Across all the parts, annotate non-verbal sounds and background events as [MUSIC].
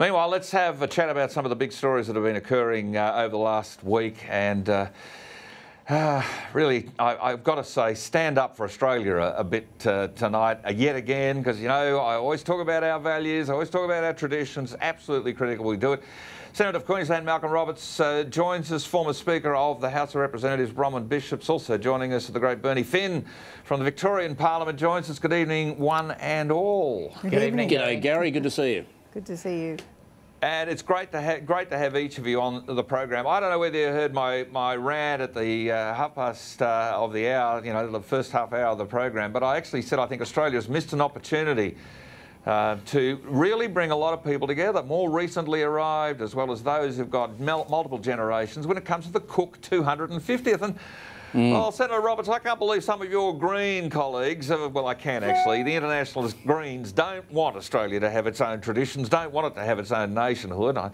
Meanwhile, let's have a chat about some of the big stories that have been occurring uh, over the last week. And uh, uh, [SIGHS] really, I, have got to say, stand up for Australia a, a bit uh, tonight, uh, yet again, because, you know, I always talk about our values, I always talk about our traditions, absolutely critical we do it. Senator of Queensland Malcolm Roberts uh, joins us, former Speaker of the House of Representatives Bronwyn Bishops. Also joining us, the great Bernie Finn from the Victorian Parliament joins us. Good evening, one and all. Good, Good evening. G'day, Gary. Good to see you. Good to see you. And it's great to have great to have each of you on the program. I don't know whether you heard my, my rant at the uh, half past uh, of the hour, you know, the first half hour of the program. But I actually said I think Australia's missed an opportunity uh, to really bring a lot of people together, more recently arrived, as well as those who've got multiple generations. When it comes to the Cook 250th, and Mm. Well, Senator Roberts, I can't believe some of your Green colleagues, well, I can actually, the internationalist Greens don't want Australia to have its own traditions, don't want it to have its own nationhood. I,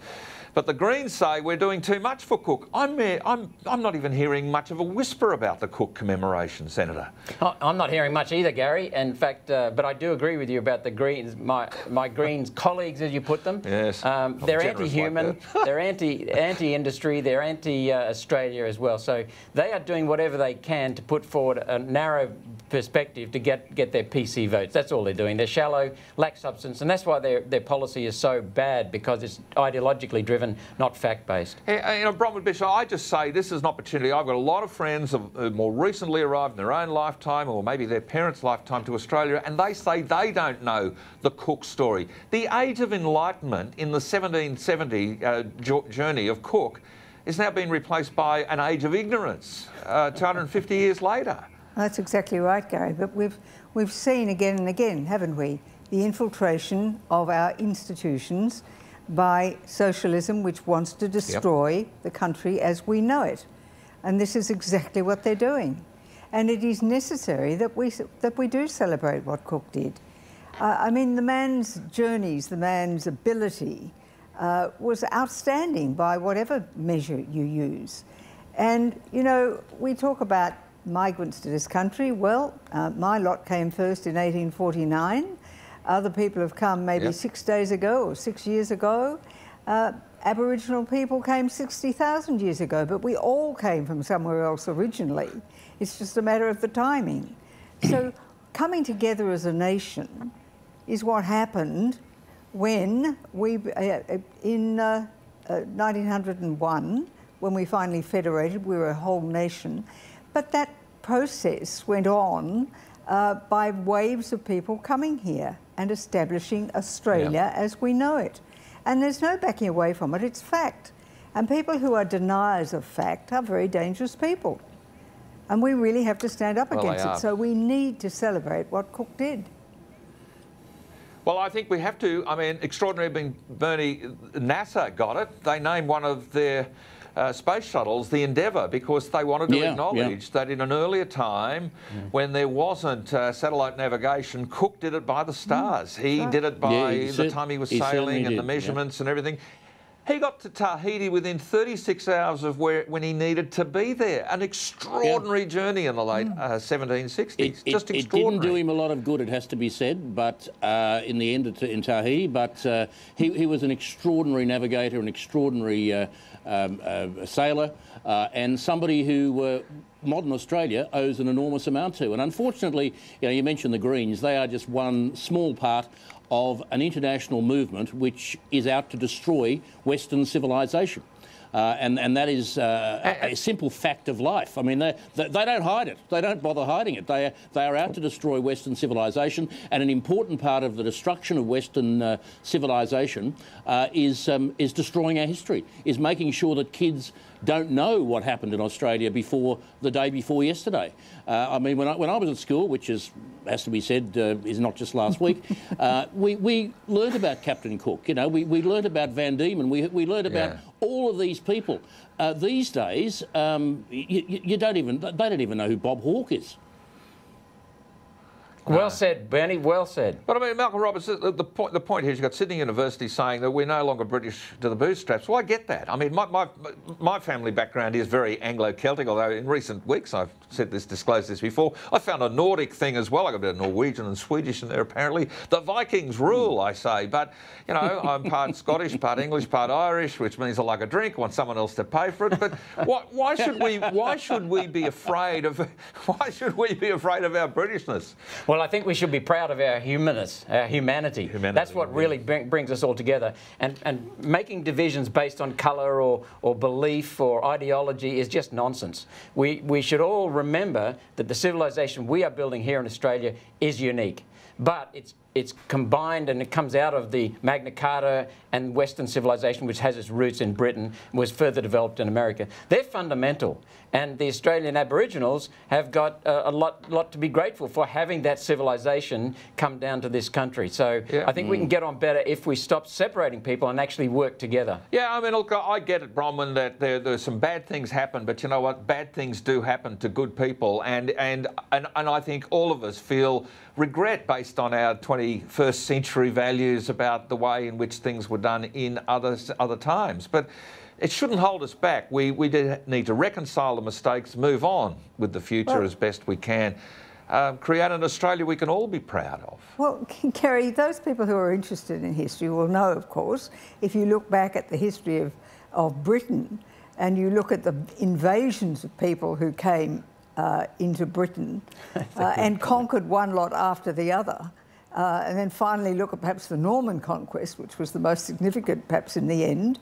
but the Greens say we're doing too much for Cook. I'm, I'm, I'm not even hearing much of a whisper about the Cook commemoration, Senator. I'm not hearing much either, Gary. In fact, uh, but I do agree with you about the Greens, my, my Greens [LAUGHS] colleagues, as you put them. Yes. Um, they're anti-human, like [LAUGHS] they're anti, anti-industry, they're anti-Australia as well. So they are doing whatever they can to put forward a narrow perspective to get, get their PC votes. That's all they're doing. They're shallow, lack substance, and that's why their, their policy is so bad because it's ideologically driven not fact-based. Hey, you know, Bronwyn Bishop, I just say this is an opportunity. I've got a lot of friends who more recently arrived in their own lifetime or maybe their parents' lifetime to Australia, and they say they don't know the Cook story. The Age of Enlightenment in the 1770 uh, journey of Cook is now being replaced by an age of ignorance uh, 250 years later. That's exactly right, Gary. But we've, we've seen again and again, haven't we, the infiltration of our institutions by socialism, which wants to destroy yep. the country as we know it. And this is exactly what they're doing. And it is necessary that we, that we do celebrate what Cook did. Uh, I mean, the man's journeys, the man's ability uh, was outstanding by whatever measure you use. And, you know, we talk about migrants to this country. Well, uh, my lot came first in 1849. Other people have come maybe yep. six days ago or six years ago. Uh, Aboriginal people came 60,000 years ago, but we all came from somewhere else originally. It's just a matter of the timing. [CLEARS THROAT] So, coming together as a nation is what happened when we, uh, uh in uh, 1901, uh, when we finally federated, we were a whole nation. But that process went on uh, by waves of people coming here and establishing Australia yeah. as we know it. And there's no backing away from it, it's fact. And people who are deniers of fact are very dangerous people. And we really have to stand up well, against it. So we need to celebrate what Cook did. Well, I think we have to. I mean, extraordinary being Bernie, NASA got it. They named one of their uh, space shuttles the Endeavour because they wanted to yeah, acknowledge yeah. that in an earlier time, yeah. when there wasn't uh, satellite navigation, Cook did it by the stars. Mm, he right. did it by the said, time he was he sailing and did, the measurements and everything. He got to Tahiti within 36 hours of where when he needed to be there. An extraordinary yeah. journey in the late mm. uh, 1760s. It, Just it, extraordinary. It didn't do him a lot of good, it has to be said, but uh, in the end in Tahiti. But uh, he, he, was an extraordinary navigator, an extraordinary uh, um, uh, sailor, uh, and somebody who modern Australia owes an enormous amount to. And unfortunately, you know, you mentioned the Greens, they are just one small part of an international movement which is out to destroy Western civilization. Uh, and, and that is uh, a, a, simple fact of life. I mean, they, they, they, don't hide it. They don't bother hiding it. They are, they are out to destroy Western civilization, and an important part of the destruction of Western uh, civilization uh, is, um, is destroying our history, is making sure that kids don't know what happened in Australia before the day before yesterday. Uh, I mean, when I, when I was at school, which is, has to be said, uh, is not just last week, [LAUGHS] uh, we, we learned about Captain Cook. You know, we, we learned about Van Diemen. We, we learned about yeah. all of these people. Uh, these days, um, you, you don't even, they don't even know who Bob Hawke is. Well uh, said, Bernie. Well said. But I mean, Malcolm Roberts, the, the point the point here is you've got Sydney University saying that we're no longer British to the bootstraps. Well, I get that. I mean, my, my, my family background is very Anglo-Celtic, although in recent weeks I've said this, disclosed this before. I found a Nordic thing as well. I got a bit of Norwegian and Swedish in there apparently. The Vikings rule, I say. But, you know, [LAUGHS] I'm part Scottish, part English, part Irish, which means I like a drink, want someone else to pay for it. But why, why should we why should we be afraid of [LAUGHS] why should we be afraid of our Britishness? Well, I think we should be proud of our humanness, our humanity. Humanity, That's what really bring, brings us all together. And, and making divisions based on colour or, or belief or ideology is just nonsense. We, we should all remember that the civilization we are building here in Australia is unique. But it's, it's combined and it comes out of the Magna Carta and Western civilization, which has its roots in Britain and was further developed in America. They're fundamental. And the Australian Aboriginals have got uh, a lot, lot to be grateful for having that civilization come down to this country. So Yeah. I think we can get on better if we stop separating people and actually work together. Yeah, I mean, look, I get it, Bronwyn, that there, there's some bad things happen, but you know what? Bad things do happen to good people, and and and, and I think all of us feel regret based on our 21st century values about the way in which things were done in other other times, but. It shouldn't hold us back. We, we do need to reconcile the mistakes, move on with the future Well- as best we can, um, create an Australia we can all be proud of. Well, Gary, those people who are interested in history will know, of course, if you look back at the history of, of Britain and you look at the invasions of people who came uh, into Britain [LAUGHS] uh, and conquered one lot after the other. Uh, and then finally look at perhaps the Norman conquest, which was the most significant perhaps in the end.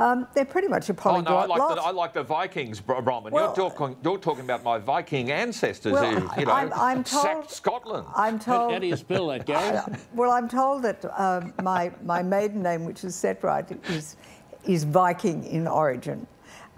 Um, they're pretty much a Oh polyglot no, I like, lot. the, I like the Vikings, Br- Bronwyn. Well- you're, talking, you're talking about my Viking ancestors Well, who, you know, I'm- I'm told- sacked Scotland. I'm How, told. how do you spell that, Gary? [LAUGHS] Well, I'm told that um, my, my maiden name, which is set right, is, is Viking in origin,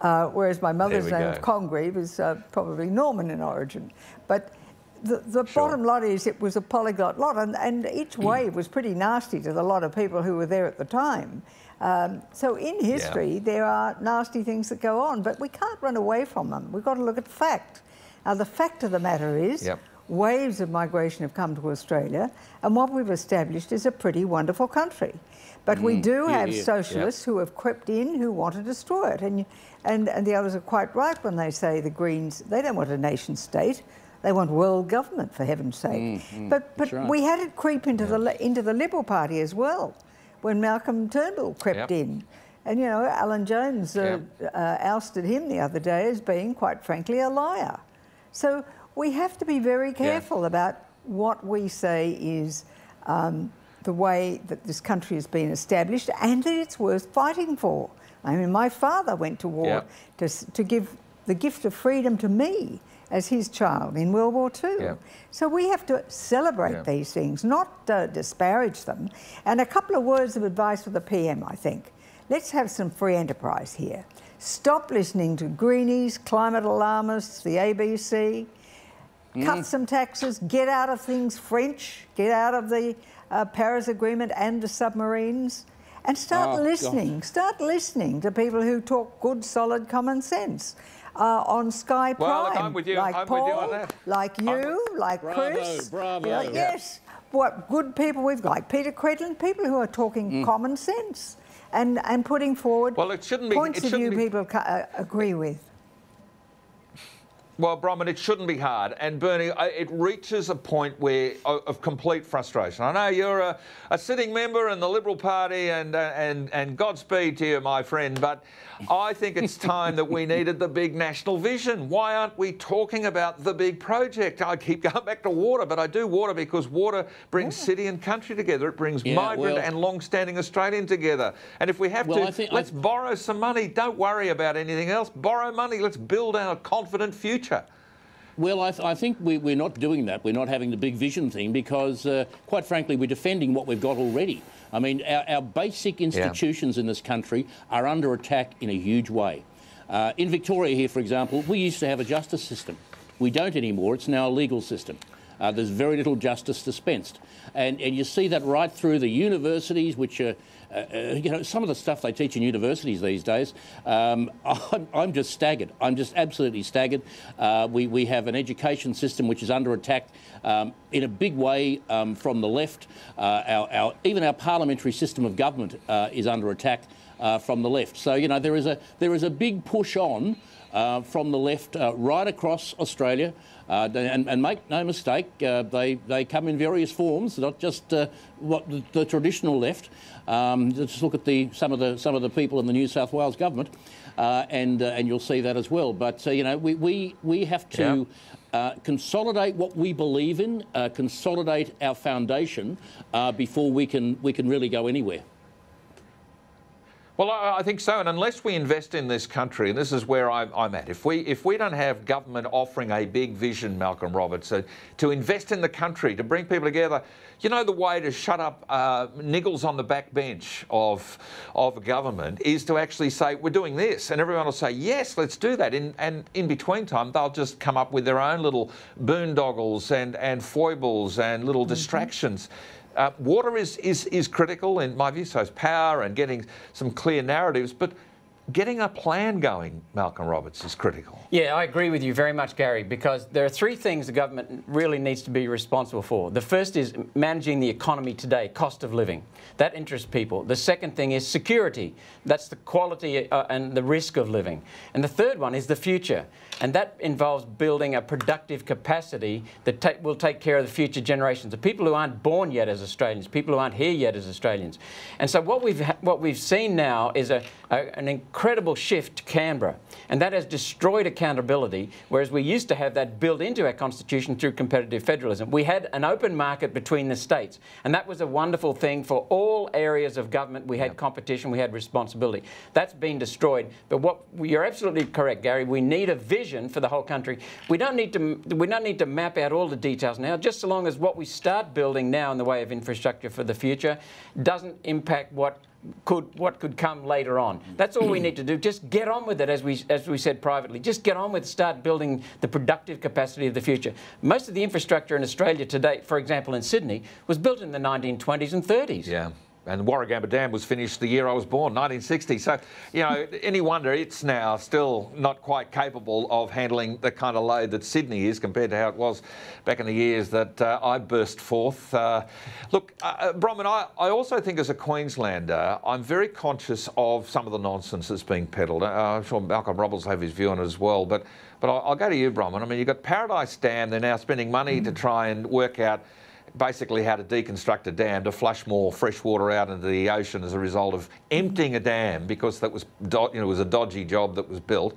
uh, whereas my mother's name go. Congreve is uh, probably Norman in origin. But the, the Sure. bottom lot is it was a polyglot lot, and, and each wave was pretty nasty to the lot of people who were there at the time. Um, so in history, there are nasty things that go on, but we can't run away from them. We've got to look at fact. Now, the fact of the matter is, Yep. waves of migration have come to Australia, and what we've established is a pretty wonderful country. But we do yeah, have yeah. socialists who have crept in who want to destroy it. And, and, and the others are quite right when they say the Greens, they don't want a nation state. They want world government, for heaven's sake. but but right. we had it creep into, the, into the Liberal Party as well when Malcolm Turnbull crept Yep. in. And, you know, Alan Jones uh, uh, ousted him the other day as being, quite frankly, a liar. So we have to be very careful about what we say is um, the way that this country has been established and that it's worth fighting for. I mean, my father went to war Yeah. to, to give the gift of freedom to me as his child in World War II. Yeah. So we have to celebrate Yeah. these things, not uh, disparage them. And a couple of words of advice for the PM, I think. Let's have some free enterprise here. Stop listening to greenies, climate alarmists, the ABC. Cut some taxes, get out of things French, get out of the uh, Paris Agreement and the submarines, and start Oh, God. listening. Start listening to people who talk good, solid common sense. Uh, on Sky Prime, Well, look, I'm with you. like I'm with Paul, you on like you, like Bravo, Chris. bravo. Yeah. Yes, what good people we've got, like Peta Credlin, people who are talking Mm. common sense and, and putting forward Well, it shouldn't be- points it of view shouldn't be- people uh, agree with. Well, Bronwyn, it shouldn't be hard. And Bernie, it reaches a point where of complete frustration. I know you're a, a sitting member in the Liberal Party, and uh, and and Godspeed to you, my friend. But I think it's [LAUGHS] time that we needed the big national vision. Why aren't we talking about the big project? I keep going back to water, but I do water because water brings city and country together. It brings Yeah, migrant well- and long-standing Australian together. And if we have Well, to, think- I- let's borrow some money. Don't worry about anything else. Borrow money. Let's build our confident future. Well, I, th- I think we, we're not doing that. We're not having the big vision thing because, uh, quite frankly, we're defending what we've got already. I mean, our, our basic institutions in this country are under attack in a huge way. Uh, in Victoria, here, for example, we used to have a justice system. We don't anymore. It's now a legal system. Uh, there's very little justice dispensed. And, and you see that right through the universities, which are, you know, some of the stuff they teach in universities these days, um, [LAUGHS] I'm, I'm, just staggered. I'm just absolutely staggered. Uh, we, we have an education system which is under attack um, in a big way um, from the left. Uh, our, our, even our parliamentary system of government uh, is under attack uh, from the left. So, you know, there is a, there is a big push on uh, from the left uh, right across Australia. Uh, and, and, make no mistake, uh, they, they come in various forms, not just uh, what the, the, traditional left. Um, just look at the, some, of the, some of the people in the New South Wales government, uh, and, and you'll see that as well. But, you know, we, we, we have to yeah. consolidate what we believe in, consolidate our foundation before we can, we can really go anywhere. Well, I, think so. And unless we invest in this country, and this is where I'm, I'm, at, if we if we don't have government offering a big vision, Malcolm Roberts, uh, to invest in the country, to bring people together, you know, the way to shut up uh, niggles on the back bench of of government is to actually say we're doing this, and everyone will say yes, let's do that. In, and in between time, they'll just come up with their own little boondoggles and and foibles and little mm-hmm. distractions. Uh, water is, is, is critical in my view, so is power and getting some clear narratives, but getting a plan going, Malcolm Roberts, is critical. Yeah, I agree with you very much, Gary, because there are three things the government really needs to be responsible for. The first is managing the economy today, cost of living. That interests people. The second thing is security. That's the quality uh, and the risk of living. And the third one is the future. And that involves building a productive capacity that ta will take care of the future generations, the people who aren't born yet as Australians, people who aren't here yet as Australians. And so what we've, what we've seen now is a, a, an incredible shift to Canberra. And that has destroyed accountability, whereas we used to have that built into our constitution through competitive federalism. We had an open market between the states. And that was a wonderful thing for areas of government. We had yep. competition, we had responsibility. That's been destroyed. But what you're absolutely correct, Gary. We need a vision vision for the whole country. We don't need to we don't need to map out all the details now. Just so long as what we start building now in the way of infrastructure for the future doesn't impact what could what could come later on. That's all we need to do. Just get on with it, as we as we said privately. Just get on with start building the productive capacity of the future. Most of the infrastructure in Australia today, for example, in Sydney, was built in the 1920s and 30s. Yeah. And Warragamba Dam was finished the year I was born, 1960. So, you know, any wonder it's now still not quite capable of handling the kind of load that Sydney is compared to how it was back in the years that uh, I burst forth. Uh, look, uh, uh I, I, also think as a Queenslander, I'm very conscious of some of the nonsense that's being peddled. Uh, I'm sure Malcolm Roberts will have his view on it as well. But, but I'll, I'll go to you, Bronwyn. I mean, you've got Paradise Dam, they're now spending money mm. to try and work out basically how to deconstruct a dam to flush more fresh water out into the ocean as a result of emptying a dam because that was, you know, was a dodgy job that was built.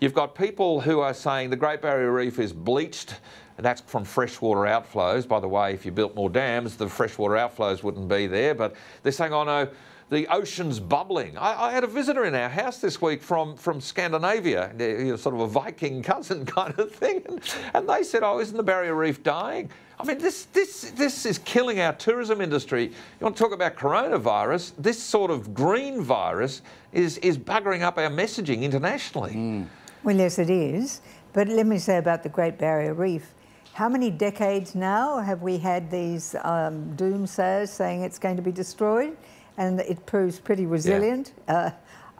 You've got people who are saying the Great Barrier Reef is bleached. And that's from freshwater outflows. By the way, if you built more dams, the freshwater outflows wouldn't be there. But they're saying, oh no, the ocean's bubbling. I, I, had a visitor in our house this week from, from Scandinavia, you know, sort of a Viking [LAUGHS] cousin kind of thing. And, and they said, oh, isn't the barrier reef dying? I mean, this, this, this is killing our tourism industry. You want to talk about coronavirus? This sort of green virus is, is buggering up our messaging internationally. Mm. Well, yes, it is. But let me say about the Great Barrier Reef. How many decades now have we had these um, doomsayers saying it's going to be destroyed? And it proves pretty resilient. Yeah. Uh,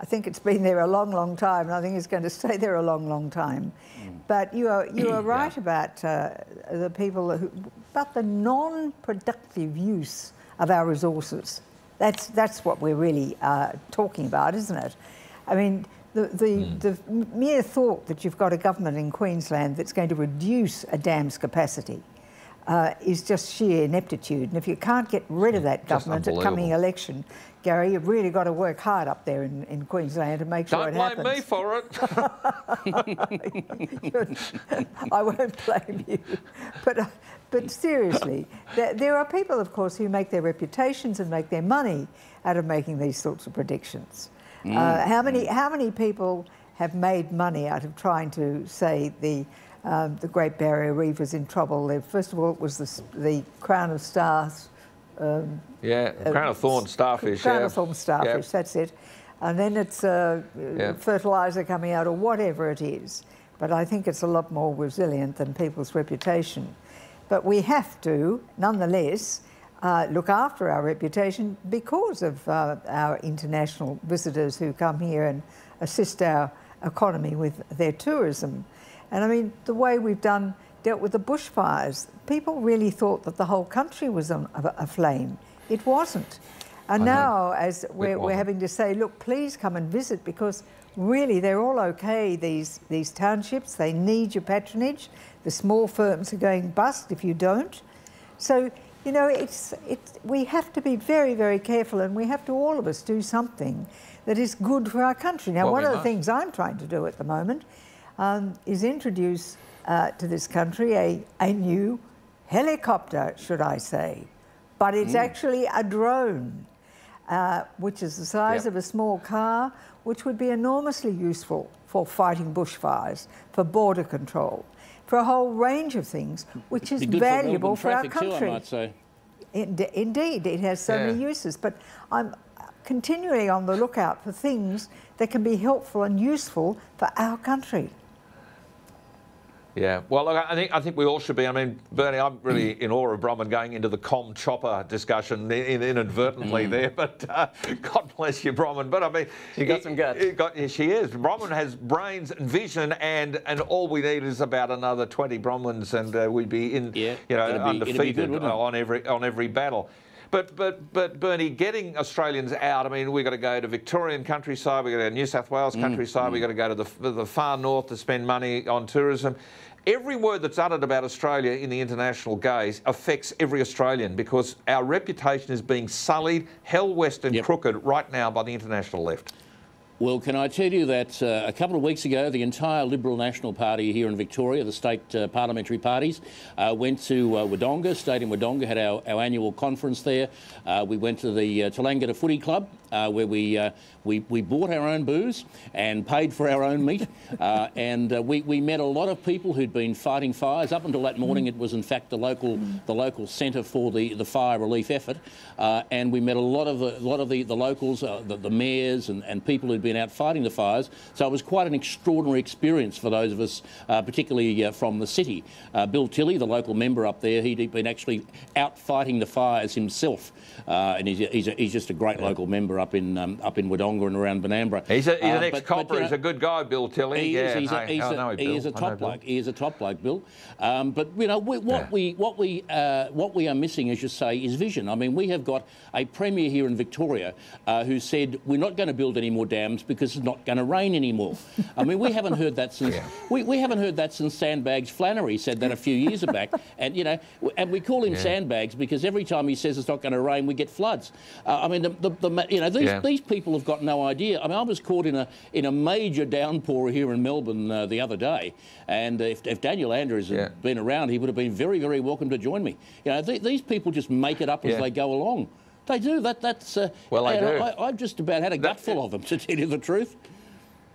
I think it's been there a long, long time, and I think it's going to stay there a long, long time. Mm. But you are you are [CLEARS THROAT] right yeah. about uh, the people who, about the non-productive use of our resources. That's that's what we're really uh, talking about, isn't it? I mean, the the, mm. the mere thought that you've got a government in Queensland that's going to reduce a dam's capacity uh, is just sheer ineptitude. And if you can't get rid of that government at coming election, Gary, you've really got to work hard up there in, in Queensland to make sure Don't it happens. Don't blame me for it. [LAUGHS] [LAUGHS] I won't blame you. But, uh, but seriously, there, there, are people, of course, who make their reputations and make their money out of making these sorts of predictions. Mm. Uh, how, many, how many people have made money out of trying to say the um, the Great Barrier Reef was in trouble. First of all, it was the, the crown of stars. Um, yeah, uh, crown of thorn starfish. Crown yeah. of thorn starfish, yep. that's it. And then it's uh, yep. fertiliser coming out or whatever it is. But I think it's a lot more resilient than people's reputation. But we have to, nonetheless, uh, look after our reputation because of uh, our international visitors who come here and assist our economy with their tourism. And I mean, the way we've done dealt with the bushfires, people really thought that the whole country was on aflame. It wasn't. And now, as we're, we're having to say, look, please come and visit because really they're all okay, these, these townships. They need your patronage. The small firms are going bust if you don't. So, you know, it's, it's, we have to be very, very careful and we have to, all of us, do something that is good for our country. Now, well, one of the things I'm trying to do at the moment um, is introduce uh, to this country a, a new helicopter, should I say. But it's mm. actually a drone, uh, which is the size yep. of a small car, which would be enormously useful for fighting bushfires, for border control, for a whole range of things, which is valuable for, for our country. Too, I might say. Indeed, it has so yeah. many uses. But I'm continually on the lookout for things that can be helpful and useful for our country. Yeah, well, look, I think I think we all should be. I mean, Bernie, I'm really [CLEARS THROAT] in awe of Bronwyn going into the com chopper discussion inadvertently mm. there, [LAUGHS] but uh, God bless you, Bronwyn. But I mean, she got it, some guts. Got, yeah, she is. Bronwyn has brains and vision, and and all we need is about another 20 Bronwyns, and uh, we'd be in, yeah, you know, be, undefeated good, on every on every battle. But but but Bernie, getting Australians out. I mean, we've got to go to Victorian countryside. We've got to go to New South Wales mm, countryside. Mm. We've got to go to the, the far north to spend money on tourism every word that's uttered about Australia in the international gaze affects every Australian because our reputation is being sullied, hell west and yep. crooked right now by the international left. Well, can I tell you that uh, a couple of weeks ago, the entire Liberal National Party here in Victoria, the state uh, parliamentary parties, uh, went to uh, Wodonga, stayed in Wodonga, had our, our annual conference there. Uh, we went to the uh, Tallangatta Footy Club, uh, where we, we, we bought our own booze and paid for our own meat. [LAUGHS] and we, we met a lot of people who'd been fighting fires. Up until that morning, it was in fact the local, the local centre for the, the fire relief effort. and we met a lot of the, a lot of the, the locals, the, the mayors and, and people who'd been out fighting the fires. So it was quite an extraordinary experience for those of us, uh, particularly uh, from the city. Uh, Bill Tilley, the local member up there, he'd been actually out fighting the fires himself, uh, and he's, he's, a, he's, just a great yeah. local member up in um, up in Wodonga and around Benambra. He's, a, he's an uh, ex-copper. You know, he's a good guy, Bill Tilley. He yeah, is. He's, a, he's, a, he is a top bloke. He is a top bloke, Bill. Um, but you know we, what yeah. we what we uh, what we are missing, as you say, is vision. I mean, we have got a premier here in Victoria who said we're not going to build any more dams because it's not going to rain anymore. I mean, we haven't heard that since [LAUGHS] yeah. we, we haven't heard that since Sandbags Flannery said that a few years back, and you know, and we call him yeah. Sandbags because every time he says it's not going to rain, we get floods. Uh, I mean, the, the, the, you know, these yeah. these people have got no idea. I mean, I was caught in a in a major downpour here in Melbourne uh, the other day, and if, if Daniel Andrews had been around, he would have been very very welcome to join me. You know, th these people just make it up as they go along. They do. That, that's. Uh, well, I do. I, have just about had a gutful of them, to tell you the truth.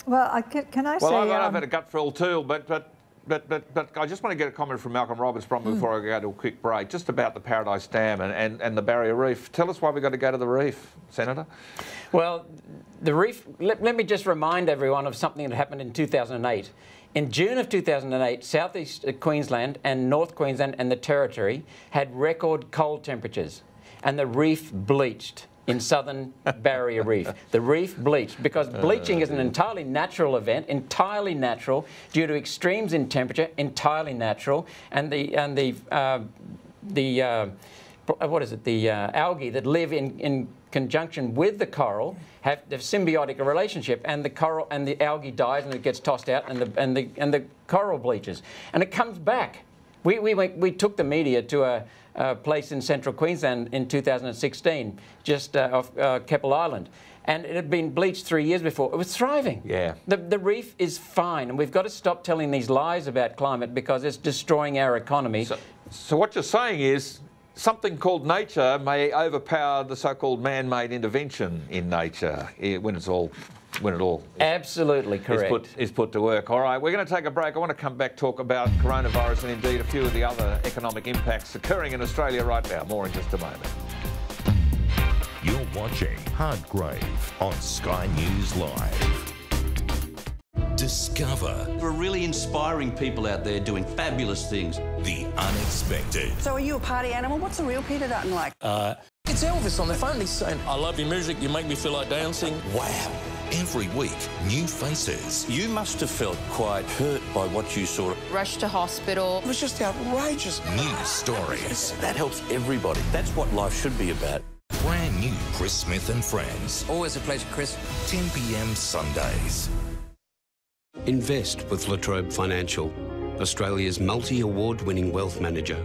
Well, I can, can I well, say... Well, I've, um, had a gut feel too, but, but but, but, but I just want to get a comment from Malcolm Roberts from mm. before I go to a quick break, just about the Paradise Dam and, and, and the Barrier Reef. Tell us why we've got to go to the reef, Senator. Well, the reef, let, let me just remind everyone of something that happened in 2008. In June of 2008, southeast Queensland and North Queensland and the Territory had record cold temperatures and the reef bleached in southern barrier reef. The reef bleached because uh, bleaching is an entirely natural event, entirely natural due to extremes in temperature, entirely natural, and the and the uh, the uh, what is it? The uh, algae that live in in conjunction with the coral have a symbiotic relationship, and the coral and the algae dies and it gets tossed out, and the and the and the coral bleaches, and it comes back. We we went, we took the media to a uh, place in central Queensland in 2016, just uh, off uh, Keppel Island. And it had been bleached three years before. It was thriving. Yeah. The, the reef is fine, and we've got to stop telling these lies about climate because it's destroying our economy. So, so what you're saying is something called nature may overpower the so-called man-made intervention in nature eh, when it's all when it all absolutely correct is put, is put to work. All right, we're going to take a break. I want to come back talk about coronavirus and indeed a few of the other economic impacts occurring in Australia right now. More in just a moment. You're watching Hardgrave on Sky News Live. Discover There are really inspiring people out there doing fabulous things. the unexpected. So are you a party animal? What's the real Peter Dutton like? Uh, it's Elvis on the phone. He's saying, I love your music. You make me feel like dancing. Wow. Every week, new faces, You must have felt quite hurt by what you saw. rushed to hospital. It was just outrageous. new stories. That helps everybody. That's what life should be about. Brand new Chris Smith and Friends. Always a pleasure, Chris. 10 p.m. Sundays. Invest with La Trobe Financial, Australia's multi award winning wealth manager,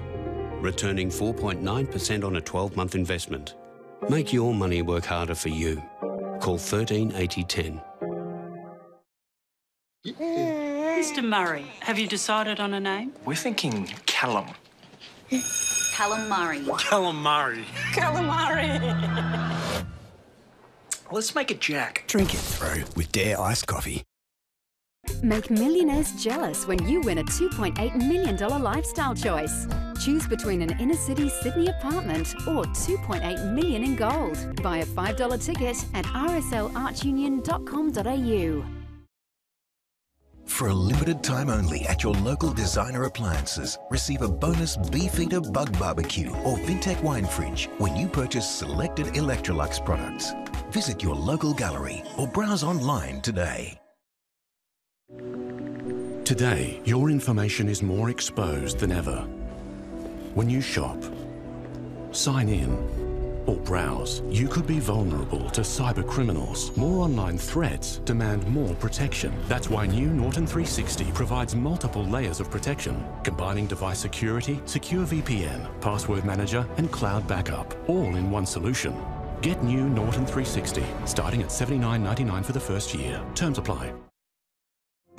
returning 4.9% on a 12 month investment. Make your money work harder for you. Call 138010. Mr. Murray, have you decided on a name? We're thinking Callum. Callum Murray. Calamari. Calamari. Let's make it Jack. Drink it through with Dare iced coffee. Make millionaires jealous when you win a $2.8 million lifestyle choice. Choose between an inner city Sydney apartment or 2.8 million in gold. Buy a $5 ticket at rslartunion.com.au. For a limited time only at your local designer appliances, receive a bonus Beefeater Bugg Barbecue or Vintec Wine Fridge when you purchase selected Electrolux products. Visit your local gallery or browse online today. Today, your information is more exposed than ever. When you shop, sign in, or browse, you could be vulnerable to cyber criminals. More online threats demand more protection. That's why new Norton 360 provides multiple layers of protection, combining device security, secure VPN, password manager, and cloud backup, all in one solution. Get new Norton 360, starting at $79.99 for the first year. Terms apply.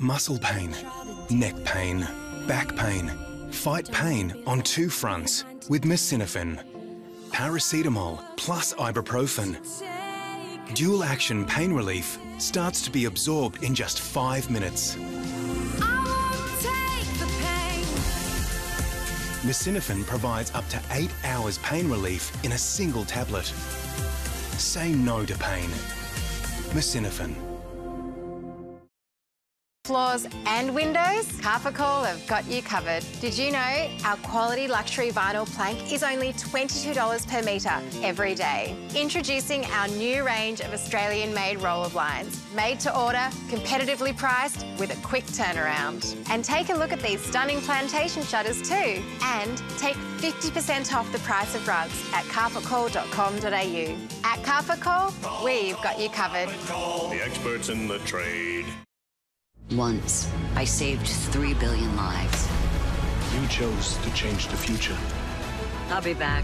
Muscle pain, neck pain, back pain. Fight pain on two fronts with Mesinifen. Paracetamol plus ibuprofen. Dual action pain relief starts to be absorbed in just five minutes. Mesinifen provides up to eight hours pain relief in a single tablet. Say no to pain. Mesinifen. Floors and windows, Carpetcall have got you covered. Did you know our quality luxury vinyl plank is only $22 per metre every day? Introducing our new range of Australian made roller blinds, made to order, competitively priced with a quick turnaround. And take a look at these stunning plantation shutters too. And take 50% off the price of rugs at carpetcall.com.au. At Carpetcall, we've got you covered. The experts in the trade. Once, I saved 3 billion lives. You chose to change the future. I'll be back.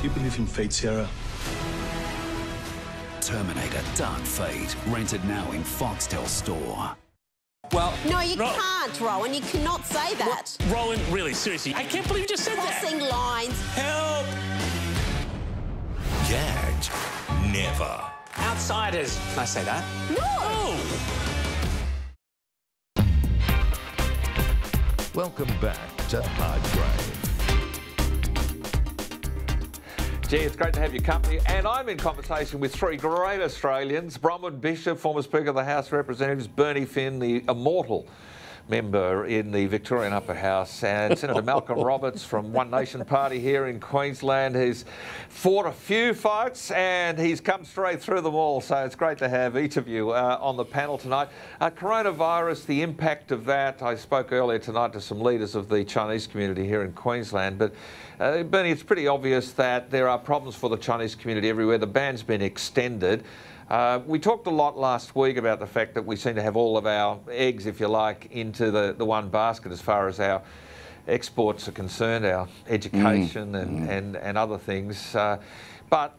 Do you believe in fate, Sierra? Terminator Dark Fate. Rented now in Foxtel Store. Well, No, you Ro- can't, Rowan. You cannot say that. Rowan, really, seriously, I can't believe you just said that. Crossing lines. Help! Gagged. Never. Outsiders. Can I say that? No! Oh. Welcome back to Hardgrave. Gee, it's great to have your company. And I'm in conversation with three great Australians Bronwyn Bishop, former Speaker of the House of Representatives, Bernie Finn, the immortal member in the Victorian Upper House, and [LAUGHS] Senator Malcolm Roberts from One Nation Party here in Queensland, who's fought a few fights and he's come straight through them all. So it's great to have each of you uh, on the panel tonight. Uh, coronavirus, the impact of that. I spoke earlier tonight to some leaders of the Chinese community here in Queensland, but uh, Bernie, it's pretty obvious that there are problems for the Chinese community everywhere. The ban's been extended. Uh, we talked a lot last week about the fact that we seem to have all of our eggs, if you like, into the, the one basket as far as our exports are concerned, our education and, and, and other things. Uh, but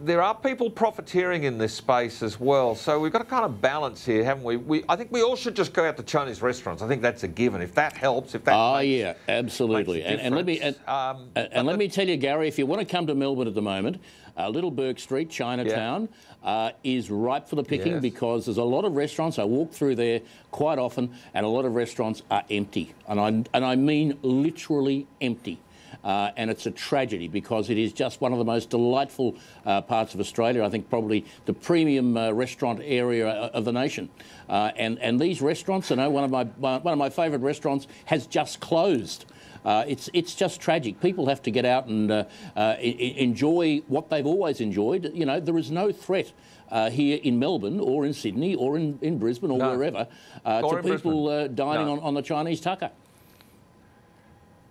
there are people profiteering in this space as well. So we've got a kind of balance here, haven't we? we? I think we all should just go out to Chinese restaurants. I think that's a given. If that helps, if that Oh makes- yeah, absolutely. And, and let me and. Um, and- and let me tell you, Gary, if you want to come to Melbourne at the moment, uh, Little Bourke Street, Chinatown, uh, is ripe for the picking Yes. because there's a lot of restaurants. I walk through there quite often, and a lot of restaurants are empty, and I and I mean literally empty. Uh, and it's a tragedy because it is just one of the most delightful uh, parts of Australia. I think probably the premium uh, restaurant area of the nation. Uh, and, and these restaurants, I know one of my, one of my favourite restaurants has just closed. Uh, it's it's just tragic. People have to get out and uh, uh, enjoy what they've always enjoyed. You know, there is no threat. Uh, here in Melbourne or in Sydney or in, in Brisbane or no. wherever uh, to people uh, dining no. on, on the Chinese tucker.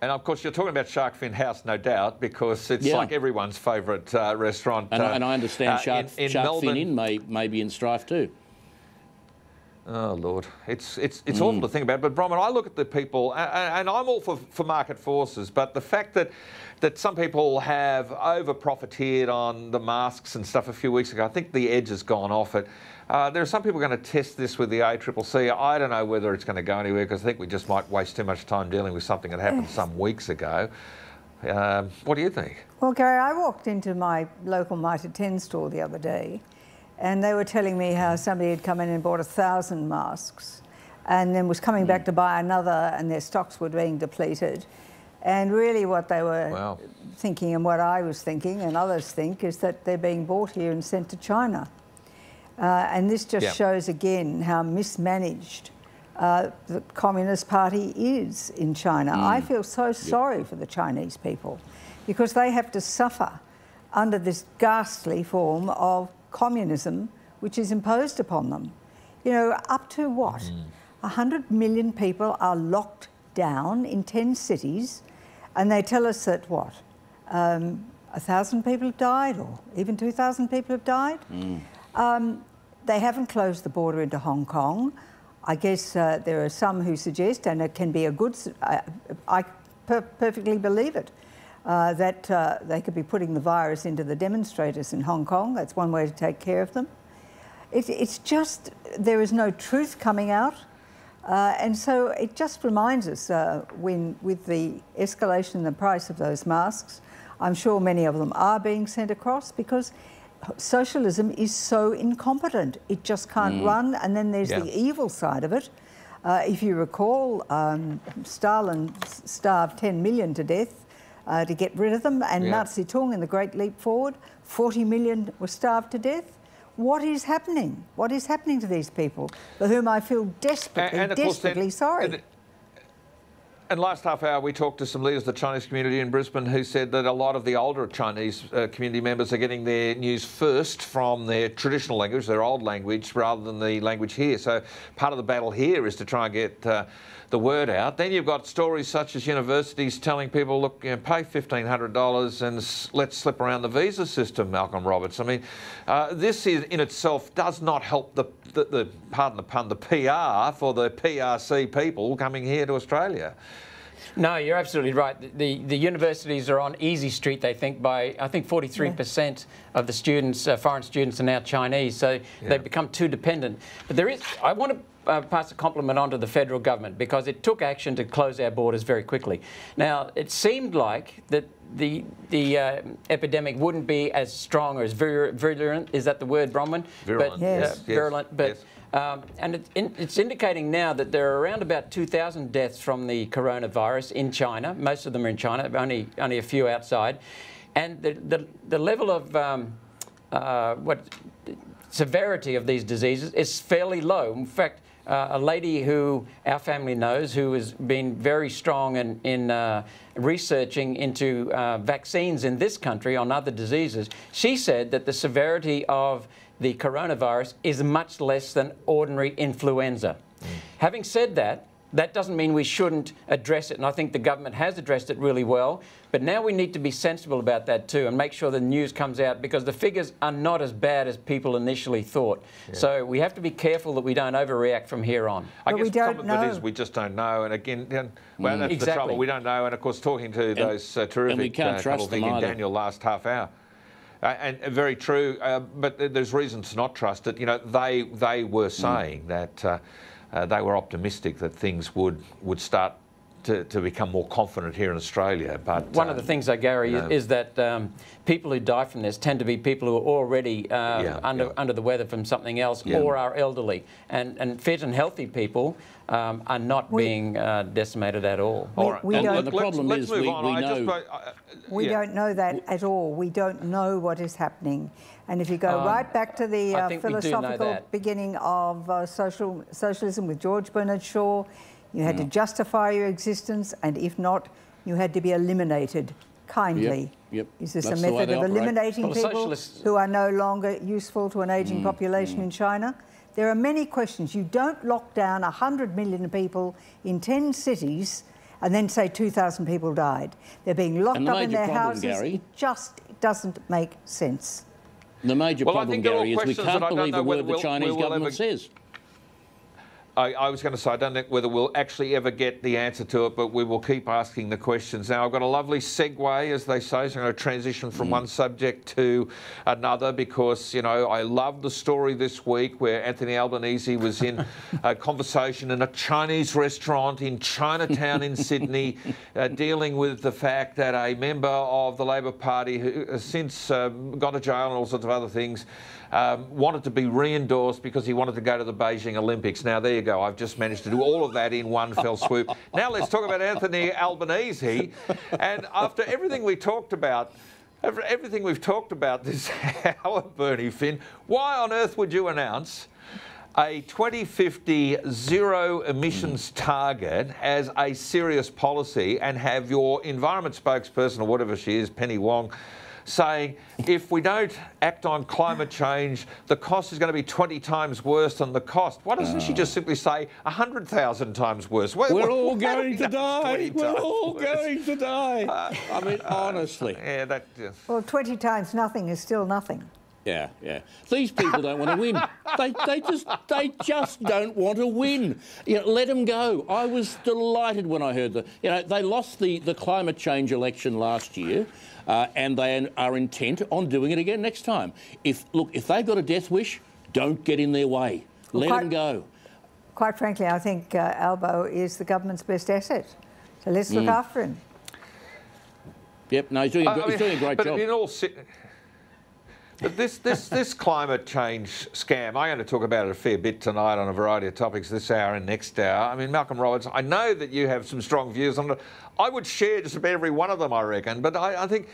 And of course, you're talking about Shark Fin House, no doubt, because it's yeah. like everyone's favourite uh, restaurant. And, uh, and, I understand uh, Shark, in, in Shark Melbourne, Fin Inn may, may be in strife too. Oh Lord, it's it's it's mm. awful to think about. But Bronwyn, I look at the people, and, and I'm all for, for market forces, but the fact that that some people have over profiteered on the masks and stuff a few weeks ago, I think the edge has gone off it. Uh, there are some people going to test this with the ACCC. I don't know whether it's going to go anywhere because I think we just might waste too much time dealing with something that happened some weeks ago. Um, what do you think? Well, Gary, I walked into my local Mitre 10 store the other day and they were telling me how somebody had come in and bought a thousand masks and then was coming back to buy another and their stocks were being depleted. And really what they were wow. thinking and what I was thinking and others think is that they're being bought here and sent to China. Uh, and this just shows again how mismanaged uh, the Communist Party is in China. Mm. I feel so sorry for the Chinese people because they have to suffer under this ghastly form of communism which is imposed upon them. You know, up to what? Mm. 100 million people are locked down in 10 cities, and they tell us that what? Um, 1,000 people have died, or even 2,000 people have died. Mm. Um, they haven't closed the border into Hong Kong. I guess uh, there are some who suggest, and it can be a good, uh, I per perfectly believe it, uh, that uh, they could be putting the virus into the demonstrators in Hong Kong. That's one way to take care of them. It, it's just, there is no truth coming out. Uh, and so it just reminds us uh, when, with the escalation in the price of those masks, I'm sure many of them are being sent across because socialism is so incompetent. It just can't mm. run. And then there's yeah. the evil side of it. Uh, if you recall, um, Stalin starved 10 million to death uh, to get rid of them, and yeah. Mao Zedong in the Great Leap Forward, 40 million were starved to death. What is happening? What is happening to these people for whom I feel desperately, and, and desperately then, sorry? And last half hour, we talked to some leaders of the Chinese community in Brisbane who said that a lot of the older Chinese uh, community members are getting their news first from their traditional language, their old language, rather than the language here. So part of the battle here is to try and get uh, the word out. Then you've got stories such as universities telling people, look, you know, pay $1,500 and let's slip around the visa system, Malcolm Roberts. I mean, uh, this is, in itself does not help the, the, the, pardon the pun, the PR for the PRC people coming here to Australia. No, you're absolutely right. The, the universities are on easy street, they think, by, I think, 43% yeah. of the students, uh, foreign students, are now Chinese. So yeah. they've become too dependent. But there is, I want to uh, pass a compliment on to the federal government because it took action to close our borders very quickly. Now, it seemed like that the the uh, epidemic wouldn't be as strong or as virulent. Is that the word, Bronwyn? Virulent. But, yes. Uh, virulent. But yes. Um, and it, in, it's indicating now that there are around about 2,000 deaths from the coronavirus in China. Most of them are in China, only, only a few outside. And the, the, the level of um, uh, what severity of these diseases is fairly low. In fact, uh, a lady who our family knows, who has been very strong in, in uh, researching into uh, vaccines in this country on other diseases, she said that the severity of the coronavirus is much less than ordinary influenza. Mm. Having said that, that doesn't mean we shouldn't address it, and I think the government has addressed it really well. But now we need to be sensible about that too and make sure the news comes out because the figures are not as bad as people initially thought. Yeah. So we have to be careful that we don't overreact from here on. I but guess the problem know. is we just don't know, and again, well, mm. that's exactly. the trouble. We don't know, and of course, talking to and, those uh, terrific uh, couple thinking Daniel last half hour. Uh, and, and, very true, uh, but there's reasons to not trust it. You know, they they were mm. saying mm. that uh, uh, Uh, they were optimistic that things would would start to, to become more confident here in Australia. But one uh, of the things, though, Gary, you is, know. is that um, people who die from this tend to be people who are already uh, Yeah, under yeah. under the weather from something else, Yeah. or are elderly, and and fit and healthy people. Um, are not being uh, decimated at all. We- All right. we And, don't- and the problem let's is move we, on. we I just- know. I- I- We don't know that at all. We don't know what is happening. And if you go Um, right back to the uh, think we do know philosophical beginning of uh, social socialism with George Bernard Shaw, you had to justify your existence, and if not, you had to be eliminated kindly. yep. Is this That's a method of eliminating Well, the people who are no longer useful to an aging Mm, population in China? There are many questions. You don't lock down 100 million people in 10 cities and then say 2,000 people died. They're being locked the up in their problem, houses. Gary- It just doesn't make sense. The major Well, problem, think they're all Gary, is we can't believe know a word the we'll- Chinese we will government ever- says. I, I was going to say, I don't know whether we'll actually ever get the answer to it, but we will keep asking the questions. Now, I've got a lovely segue, as they say, so I'm going to transition from one subject to another because, you know, I love the story this week where Anthony Albanese was in [LAUGHS] a conversation in a Chinese restaurant in Chinatown in Sydney, [LAUGHS] uh, dealing with the fact that a member of the Labor Party who has since um, gone to jail and all sorts of other things um, wanted to be re-endorsed because he wanted to go to the Beijing Olympics. Now, there you go. I've just managed to do all of that in one fell swoop. now, let's talk about Anthony Albanese. And after everything we talked about, everything we've talked about this [LAUGHS] hour, Bernie Finn, why on earth would you announce a 2050 zero emissions hmm. target as a serious policy and have your environment spokesperson or whatever she is, Penny Wong, saying if we don't act on climate change, the cost is going to be 20 times worse than the cost. Why doesn't she just simply say 100,000 times worse? Where- We're where- all going we to know it's die. We're all worse? going to die. Uh, I mean, honestly. Yeah, that. yeah. Well, 20 times nothing is still nothing. Yeah, yeah. These people don't want to win. They, they just they just don't want to win. You know, let them go. I was delighted when I heard that. You know, they lost the, the climate change election last year, uh, and they are intent on doing it again next time. If look, if they've got a death wish, don't get in their way. Well, let quite- them go. Quite frankly, I think uh, Albo is the government's best asset. So let's look Mm. after him. Yep. No, he's doing a, I gr- he's doing a great but job. In all, se- but this this this climate change scam, I'm going to talk about it a fair bit tonight on a variety of topics this hour and next hour. I mean, Malcolm Roberts, I know that you have some strong views on it. I would share just about every one of them, I reckon. But I, I think.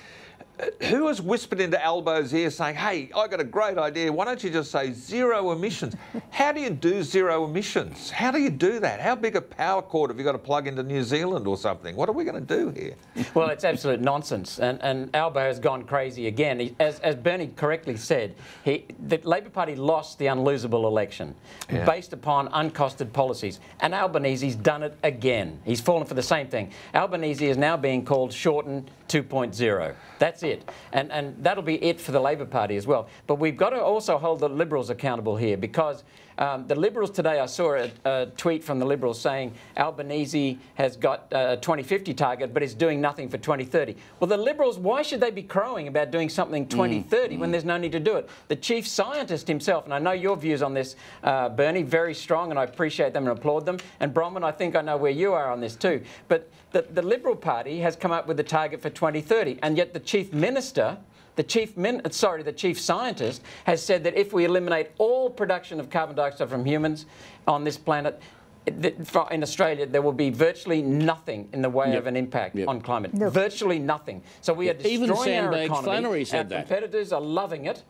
Who has whispered into Albo's ear saying, hey, I got a great idea. Why don't you just say zero emissions? How do you do zero emissions? How do you do that? How big a power cord have you got to plug into New Zealand or something? What are we going to do here? Well, it's absolute nonsense, and, and Albo has gone crazy again. He, as, as Bernie correctly said, he, the Labor Party lost the unlosable election Yeah. based upon uncosted policies, and Albanese's done it again. He's fallen for the same thing. Albanese is now being called Shorten 2.0. That's it, and and that'll be it for the Labor Party as well. But we've got to also hold the Liberals accountable here because. Um, the Liberals today, I saw a, a tweet from the Liberals saying Albanese has got a 2050 target, but is doing nothing for 2030. Well, the Liberals, why should they be crowing about doing something 2030 when there's no need to do it? The chief scientist himself, and I know your views on this, uh, Bernie, very strong, and I appreciate them and applaud them. And Bronwyn, I think I know where you are on this too. But the, the Liberal Party has come up with a target for 2030, and yet the chief minister the chief, min- sorry, the chief scientist has said that if we eliminate all production of carbon dioxide from humans on this planet, in Australia, there will be virtually nothing in the way Yep. of an impact Yep. on climate. Look. Virtually nothing. So we are Even destroying our Sandbags economy. Flannery said our that. competitors are loving it.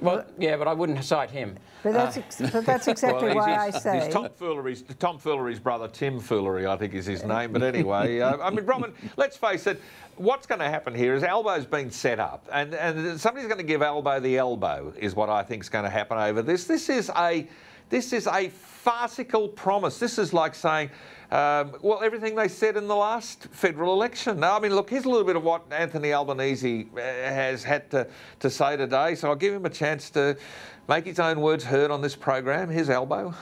Well, yeah, but I wouldn't cite him. But that's, Uh, ex- but that's [LAUGHS] exactly Well, why he's- I say. He's Tom Foolery's, Tom Foolery's brother, Tim Foolery, I think is his name. But anyway, uh, I mean, Roman, let's face it, what's going to happen here is Albo's been set up, and, and somebody's going to give Albo the elbow, is what I think is going to happen over this. This is a, this is a farcical promise. This is like saying, um, well, everything they said in the last federal election. Now, I mean, look, here's a little bit of what Anthony Albanese uh, has had to, to say today, so I'll give him a chance to make his own words heard on this program. His elbow.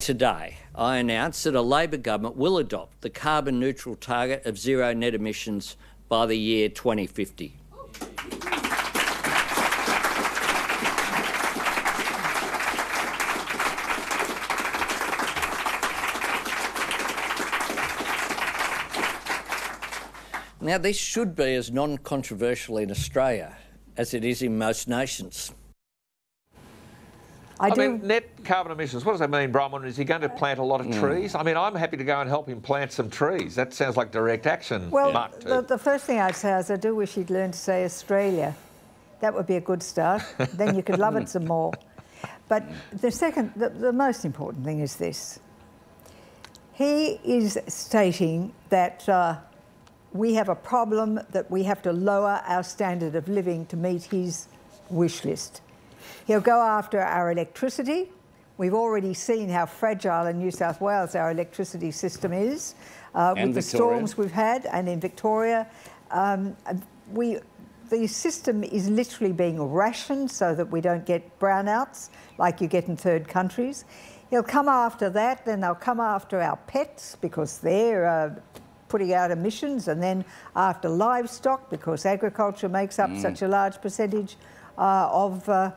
Today, I announced that a Labor government will adopt the carbon neutral target of zero net emissions by the year 2050. Now, this should be as non controversial in Australia as it is in most nations. I, I, do. mean, net carbon emissions, what does that mean, Bronwyn? Is he going to plant a lot of Mm. trees? I mean, I'm happy to go and help him plant some trees. That sounds like direct action, well, Mark. the, the first thing I'd say is I do wish he'd learn to say Australia. That would be a good start. then you could love it [LAUGHS] some more. But the second, the, the most important thing is this. He is stating that uh, we have a problem that we have to lower our standard of living to meet his wish list. He'll go after our electricity. We've already seen how fragile in New South Wales our electricity system is uh, with the storms we've had, and in Victoria. Um, we, the system is literally being rationed so that we don't get brownouts like you get in third countries. He'll come after that, then they'll come after our pets because they're uh, putting out emissions, and then after livestock because agriculture makes up Mm. such a large percentage uh, of uh,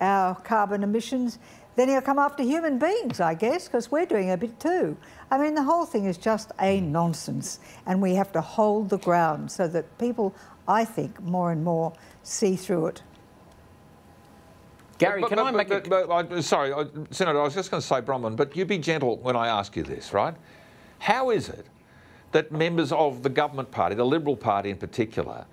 our carbon emissions. Then he'll come after human beings, I guess, because we're doing a bit too. I mean, the whole thing is just a nonsense, and we have to hold the ground so that people, I think, more and more see through it. Gary, But- can but- I but- make a... but- but I- sorry, Senator, I was just going to say, Bronwyn, but you be gentle when I ask you this, right? How is it that members of the government party, the Liberal Party in particular,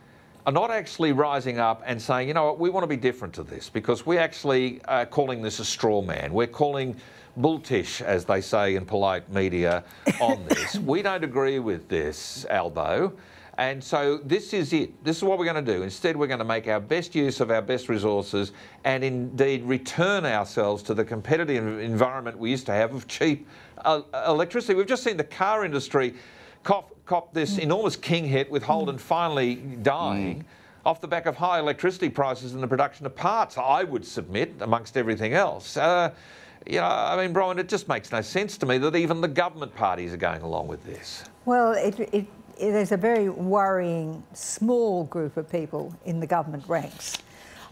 are not actually rising up and saying, you know what, we want to be different to this because we're actually are calling this a straw man. We're calling bulltish, as they say in polite media, on [LAUGHS] this. we don't agree with this, Albo. And so this is it. This is what we're going to do. Instead, we're going to make our best use of our best resources and indeed return ourselves to the competitive environment we used to have of cheap uh, electricity. We've just seen the car industry cop, cop this enormous king hit with Holden finally dying. Off the back of high electricity prices and the production of parts, I would submit, amongst everything else. Uh, you know, I mean, Brian, it just makes no sense to me that even the government parties are going along with this. Well, it, it, it, there's a very worrying small group of people in the government ranks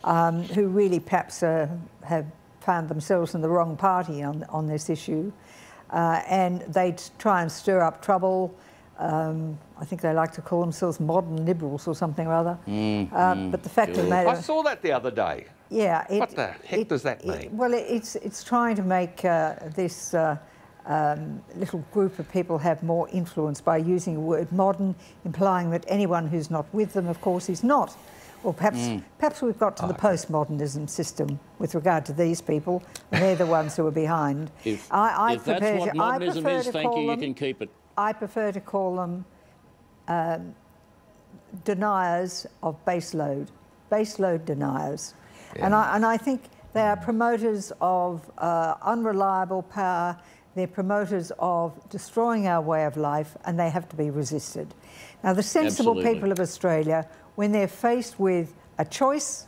um, who really perhaps uh, have found themselves in the wrong party on, on this issue. Uh, and they try and stir up trouble. Um, I think they like to call themselves modern liberals or something or other. Mm, Uh, mm, but the fact of the matter, I saw that the other day. yeah, it, What the heck does that mean? it- well, it, it's it's trying to make uh, this uh, um, little group of people have more influence by using the word modern, implying that anyone who's not with them, of course, is not. Or perhaps Mm. perhaps we've got to the postmodernism system with regard to these people, they're the ones who are behind. If, I, I if that's what to- modernism is, thank call you, you can keep it. I prefer to call them um, deniers of baseload, baseload deniers. And, I, and I think they are promoters of uh, unreliable power, they're promoters of destroying our way of life, and they have to be resisted. Now, the sensible Absolutely. people of Australia, when they're faced with a choice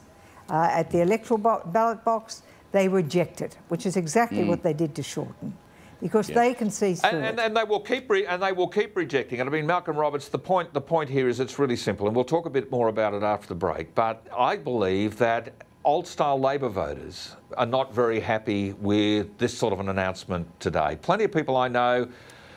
uh, at the electoral bo- ballot box, they reject it, which is exactly Mm. what they did to Shorten, because Yeah. they can see through And, it. and, and they will keep re- and they will keep rejecting it. I mean, Malcolm Roberts. The point the point here is it's really simple, and we'll talk a bit more about it after the break. But I believe that old-style Labor voters are not very happy with this sort of an announcement today. Plenty of people I know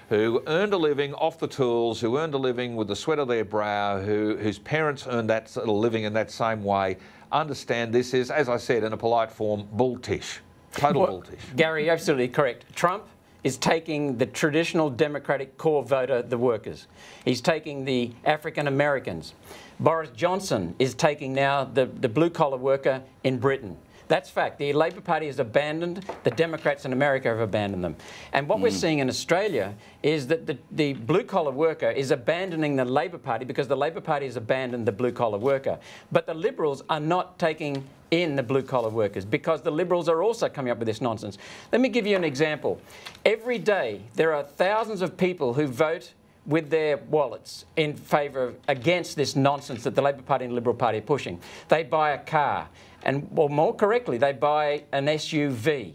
who earned a living off the tools, who earned a living with the sweat of their brow, who, whose parents earned that sort of living in that same way, understand this is, as I said in a polite form, bulltish. Total Well, bulltish. Gary, you're absolutely correct. Trump is taking the traditional Democratic core voter, the workers. He's taking the African Americans. Boris Johnson is taking now the, the blue collar worker in Britain. That's fact. The Labor Party has abandoned, the Democrats in America have abandoned them. And what we're hmm. seeing in Australia is that the, the blue collar worker is abandoning the Labor Party because the Labor Party has abandoned the blue collar worker. But the Liberals are not taking in the blue collar workers because the Liberals are also coming up with this nonsense. Let me give you an example. Every day there are thousands of people who vote with their wallets in favour of against this nonsense that the Labor Party and Liberal Party are pushing. They buy a car, and or more correctly, they buy an SUV.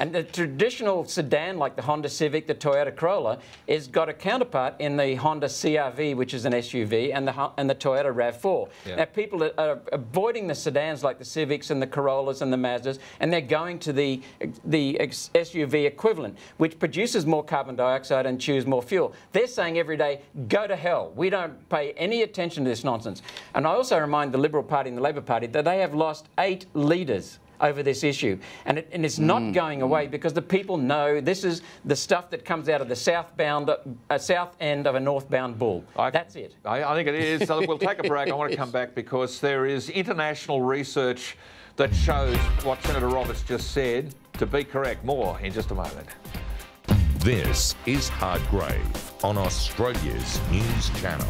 And the traditional sedan, like the Honda Civic, the Toyota Corolla, is got a counterpart in the Honda CRV, which is an SUV, and the and the Toyota Rav4. Yeah. Now, people are, are avoiding the sedans like the Civics and the Corollas and the Mazdas, and they're going to the the SUV equivalent, which produces more carbon dioxide and chews more fuel. They're saying every day, go to hell. We don't pay any attention to this nonsense. And I also remind the Liberal Party and the Labor Party that they have lost eight leaders over this issue. And, it, and it's not going away because the people know this is the stuff that comes out of the southbound, uh, south end of a northbound bull. That's it. I, I think it is. So we'll take a break. I want to come back because there is international research that shows what Senator Roberts just said to be correct. More in just a moment. This is Hardgrave on Australia's news channel.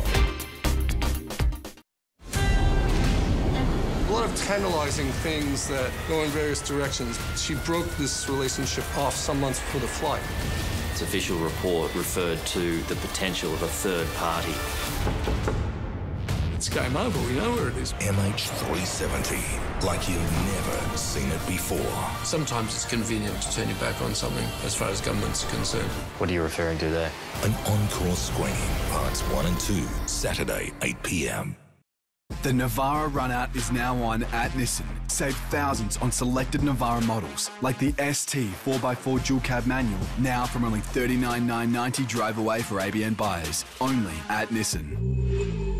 A lot of tantalizing things that go in various directions. She broke this relationship off some months before the flight. Its official report referred to the potential of a third party. It's game over. We know where it is. MH370, like you've never seen it before. Sometimes it's convenient to turn your back on something as far as government's concerned. What are you referring to there? An encore screening, parts 1 and 2, Saturday, 8 p.m. The Navara runout is now on at Nissan. Save thousands on selected Navara models, like the ST 4x4 dual cab manual, now from only $39,990 drive away for ABN buyers. Only at Nissan.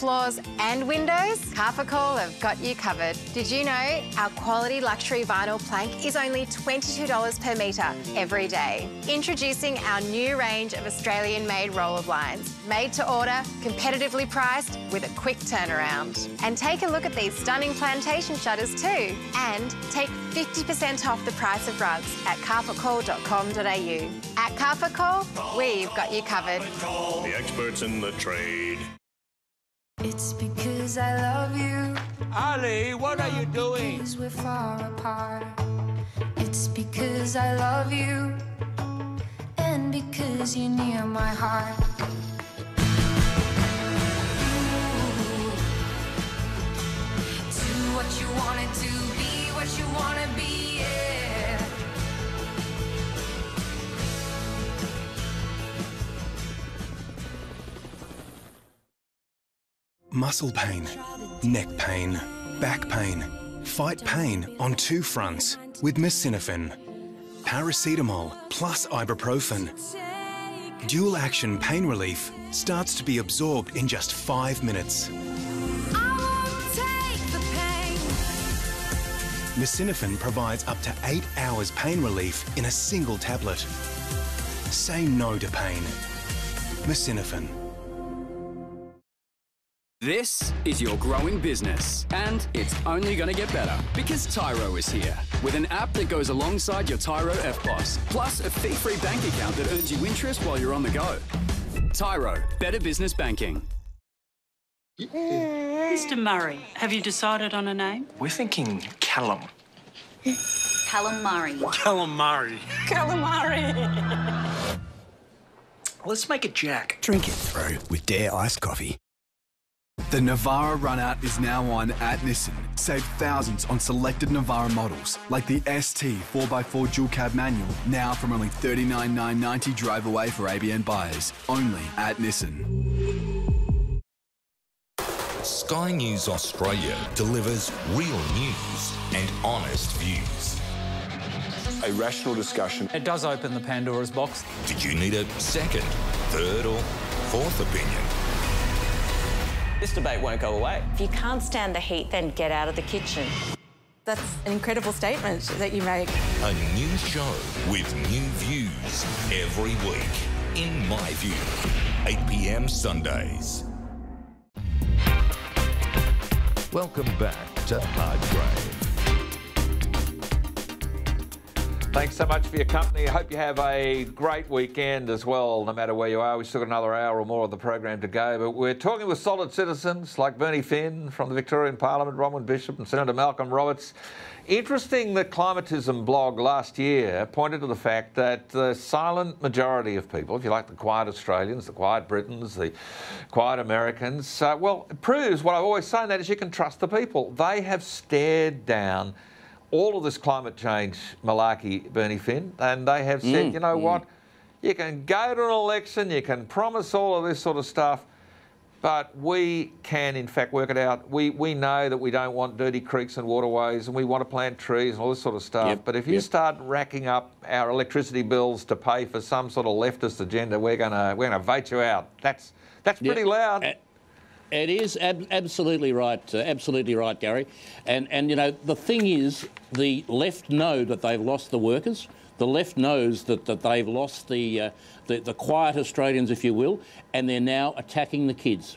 Floors and windows, Carpetcall have got you covered. Did you know our quality luxury vinyl plank is only $22 per metre every day? Introducing our new range of Australian-made roller blinds, made to order, competitively priced, with a quick turnaround. And take a look at these stunning plantation shutters too. And take 50% off the price of rugs at carpetcall.com.au. At Carpetcall, we've got you covered. The experts in the trade. It's because I love you. Ali, what are you doing? Because we're far apart. It's because I love you. And because you're near my heart. Do what you wanna do, be what you wanna be, Muscle pain, neck pain, back pain. Fight pain on two fronts with Mersynofen. Paracetamol plus ibuprofen. Dual action pain relief starts to be absorbed in just five minutes. Mersynofen provides up to eight hours pain relief in a single tablet. Say no to pain. Mersynofen. This is your growing business, and it's only going to get better because Tyro is here with an app that goes alongside your Tyro FPOS, plus a fee-free bank account that earns you interest while you're on the go. Tyro, better business banking. Mr. Murray, have you decided on a name? We're thinking Callum. Calamari. Calamari. Calamari. Let's make it Jack. Drink it through with Dare iced coffee. The Navara runout is now on at Nissan. Save thousands on selected Navara models, like the ST 4x4 dual cab manual, now from only $39,990 drive away for ABN buyers. Only at Nissan. Sky News Australia delivers real news and honest views. A rational discussion. It does open the Pandora's box. Did you need a second, third, or fourth opinion? This debate won't go away. If you can't stand the heat, then get out of the kitchen. That's an incredible statement that you make. A new show with new views every week. In my view, 8 p.m. Sundays. Welcome back to Hardgrave. Thanks so much for your company. I hope you have a great weekend as well, no matter where you are. We've still got another hour or more of the program to go. But we're talking with solid citizens like Bernie Finn from the Victorian Parliament, Bronwyn Bishop, and Senator Malcolm Roberts. Interesting the Climatism blog last year pointed to the fact that the silent majority of people, if you like the quiet Australians, the quiet Britons, the quiet Americans, uh, well, it proves what I've always said, that is you can trust the people. They have stared down all of this climate change malarkey, Bernie Finn, and they have said, Mm, you know mm. what, you can go to an election, you can promise all of this sort of stuff, but we can in fact work it out. We we know that we don't want dirty creeks and waterways, and we want to plant trees and all this sort of stuff. Yep, But if you yep. start racking up our electricity bills to pay for some sort of leftist agenda, we're gonna we're gonna vote you out. That's that's pretty loud. It is ab- absolutely right, uh, absolutely right, Gary. And and you know the thing is, the left know that they've lost the workers. The left knows that, that they've lost the, uh, the the quiet Australians, if you will, and they're now attacking the kids.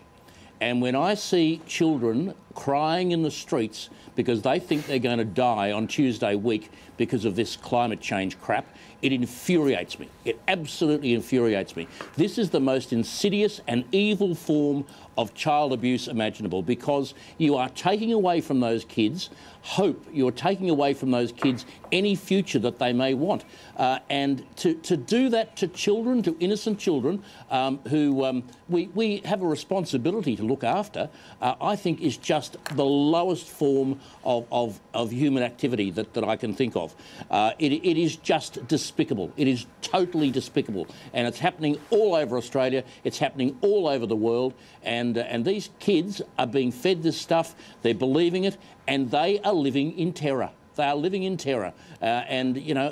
And when I see children crying in the streets because they think they're going to die on Tuesday week because of this climate change crap, it infuriates me. It absolutely infuriates me. This is the most insidious and evil form of child abuse imaginable because you are taking away from those kids hope, you're taking away from those kids any future that they may want. Uh, and to, to do that to children, to innocent children um, who um, we, we have a responsibility to look after, uh, I think is just the lowest form of, of, of human activity that, that I can think of. Uh, it, it is just despicable. It is totally despicable. And it's happening all over Australia, it's happening all over the world. And, uh, and these kids are being fed this stuff, they're believing it, and they are living in terror. They are living in terror. Uh, and, you know,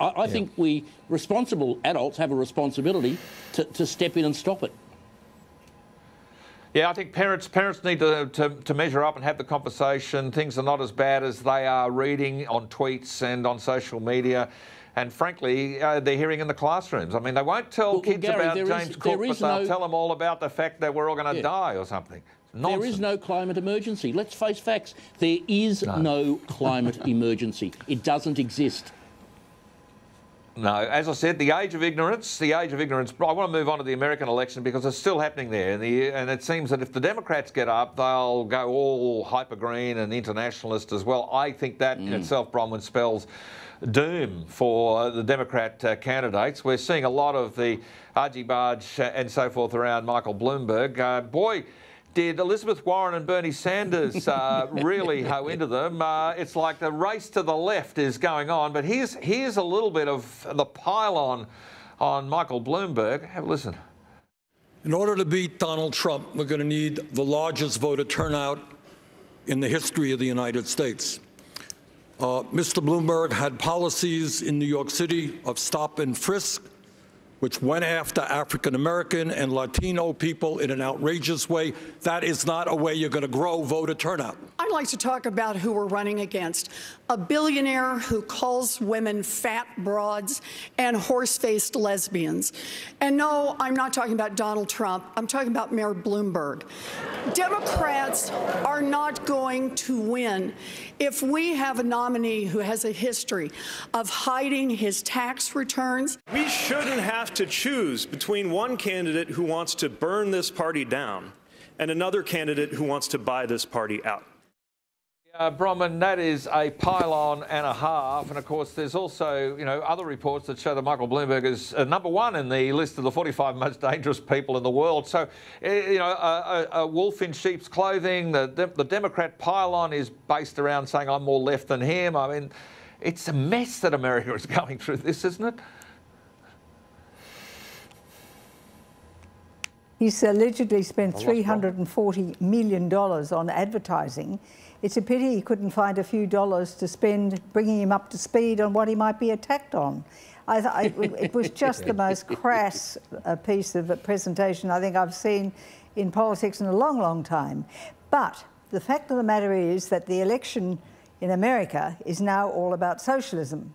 I, I think we, responsible adults, have a responsibility to, to step in and stop it. Yeah, I think parents parents need to, to, to measure up and have the conversation. Things are not as bad as they are reading on tweets and on social media. And frankly, uh, they're hearing in the classrooms. I mean, they won't tell Well, well, kids Gary, about James there Cook, but they'll no- tell them all about the fact that we're all going to Yeah. die or something. There is no climate emergency. Let's face facts. There is no climate [LAUGHS] emergency. It doesn't exist. No, as I said, the age of ignorance, the age of ignorance. I want to move on to the American election because it's still happening there. And, the, and it seems that if the Democrats get up, they'll go all hyper green and internationalist as well. I think that in itself, Bronwyn, spells doom for the Democrat uh, candidates. We're seeing a lot of the argy barge and so forth around Michael Bloomberg. Uh, boy, did Elizabeth Warren and Bernie Sanders uh, [LAUGHS] really hoe into them? Uh, it's like the race to the left is going on. But here's here's a little bit of the pile-on on Michael Bloomberg. Have a listen. In order to beat Donald Trump, we're going to need the largest voter turnout in the history of the United States. Uh, Mr. Bloomberg had policies in New York City of stop and frisk, which went after African American and Latino people in an outrageous way. That is not a way you're going to grow voter turnout. I'd like to talk about who we're running against. A billionaire who calls women fat broads and horse faced lesbians. And no, I'm not talking about Donald Trump. I'm talking about Mayor Bloomberg. Democrats are not going to win if we have a nominee who has a history of hiding his tax returns. We shouldn't have to choose between one candidate who wants to burn this party down and another candidate who wants to buy this party out. Uh, that is a pile-on and a half. And of course, there's also, you know, other reports that show that Michael Bloomberg is uh, number one in the list of the 45 most dangerous people in the world. So, uh, you know, a, a, a wolf in sheep's clothing. The, the, the Democrat pile-on is based around saying I'm more left than him. I mean, it's a mess that America is [LAUGHS] going through this, isn't it? He's allegedly spent $340 million on advertising. It's a pity he couldn't find a few dollars to spend bringing him up to speed on what he might be attacked on. I th- I, it was just the most [LAUGHS] crass uh, piece of a presentation I think I've seen in politics in a long, long time. But the fact of the matter is that the election in America is now all about socialism.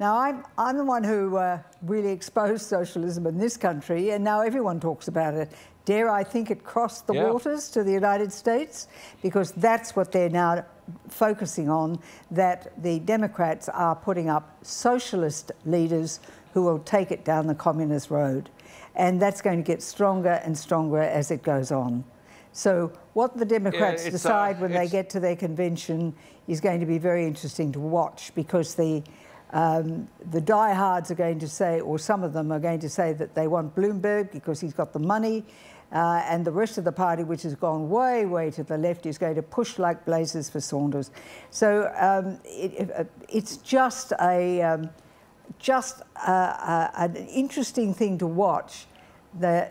Now, I'm, I'm the one who uh, really exposed socialism in this country, and now everyone talks about it. Dare I think it crossed the Yeah. waters to the United States? Because that's what they're now focusing on, that the Democrats are putting up socialist leaders who will take it down the communist road. And that's going to get stronger and stronger as it goes on. So, what the Democrats it's, uh, decide when they get to their convention is going to be very interesting to watch because the um, the diehards are going to say, or some of them are going to say that they want Bloomberg because he's got the money. Uh, and the rest of the party, which has gone way, way to the left, is going to push like blazes for Sanders. So um, it, it, it's just a um, just uh, uh, an interesting thing to watch.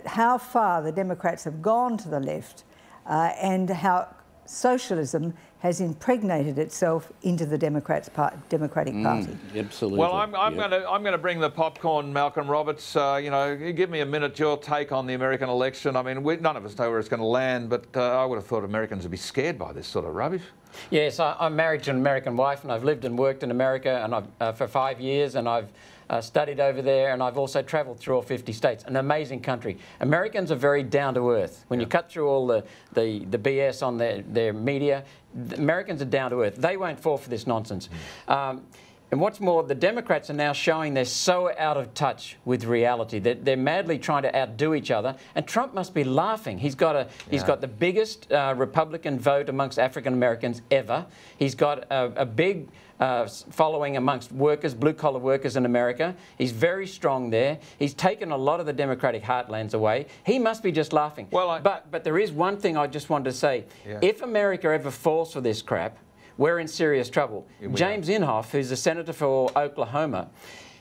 How far the Democrats have gone to the left, uh, and how socialism has impregnated itself into the Democrats par Democratic Mm, Party. absolutely. Well, I'm, I'm Yep. going to I'm going to bring the popcorn, Malcolm Roberts. Uh, you know, give me a minute. Your take on the American election. I mean, we, none of us know where it's going to land, but uh, I would have thought Americans would be scared by this sort of rubbish. Yes, I, I'm married to an American wife, and I've lived and worked in America, and I've, uh, for five years, and I've uh, studied over there, and I've also travelled through all 50 states. An amazing country. Americans are very down to earth. When you cut through all the, the, the BS on their, their media, the Americans are down to earth. They won't fall for this nonsense. Um, and what's more, the Democrats are now showing they're so out of touch with reality. They're, they're madly trying to outdo each other, and Trump must be laughing. He's got a he's Yeah. got the biggest uh, Republican vote amongst African Americans ever. He's got a, a big uh, following amongst workers, blue collar workers in America. He's very strong there. He's taken a lot of the Democratic heartlands away. He must be just laughing. Well, but but there is one thing I just wanted to say. Yeah. If America ever falls for this crap, we're in serious trouble. Yeah, we are. James Inhofe, who's a senator for Oklahoma,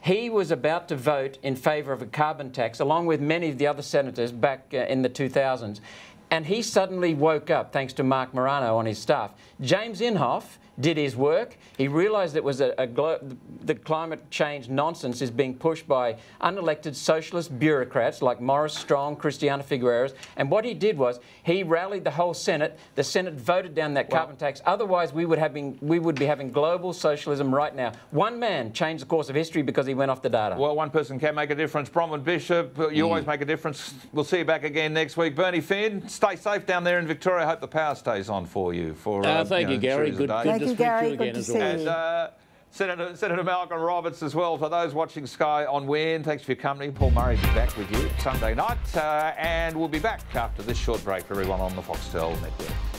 he was about to vote in favour of a carbon tax, along with many of the other senators back uh, in the 2000s. And he suddenly woke up, thanks to Marc Morano on his staff. James Inhofe did his work. He realised it was a, a glo- the climate change nonsense is being pushed by unelected socialist bureaucrats like Maurice Strong, Christiana Figueres. And what he did was he rallied the whole Senate. The Senate voted down that carbon tax. Otherwise, we would, have been, we would be having global socialism right now. One man changed the course of history because he went off the data. Well, one person can make a difference. Bronwyn Bishop, you Mm. always make a difference. We'll see you back again next week. Bernie Finn, stay safe down there in Victoria. I hope the power stays on for you. For Uh, uh, thank you, know, Gary. series Good- good Thank to you, speak to you again Good to as see always. And, uh, Senator, Senator Malcolm Roberts as well. For those watching Sky on WIN, thanks for your company. Paul Murray will be back with you Sunday night. Uh, and we'll be back after this short break for everyone on the Foxtel network.